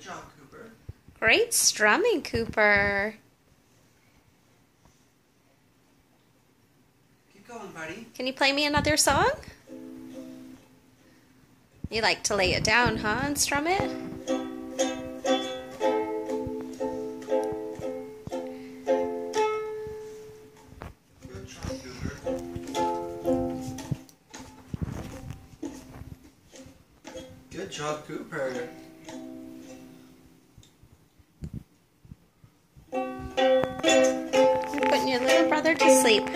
Good job, Cooper. Great strumming, Cooper. Keep going, buddy. Can you play me another song? You like to lay it down, huh, and strum it? Good job, Cooper. Good job, Cooper. Your brother to sleep.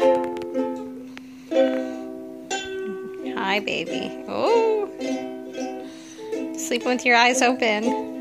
Hi, baby. Oh. Sleeping with your eyes open.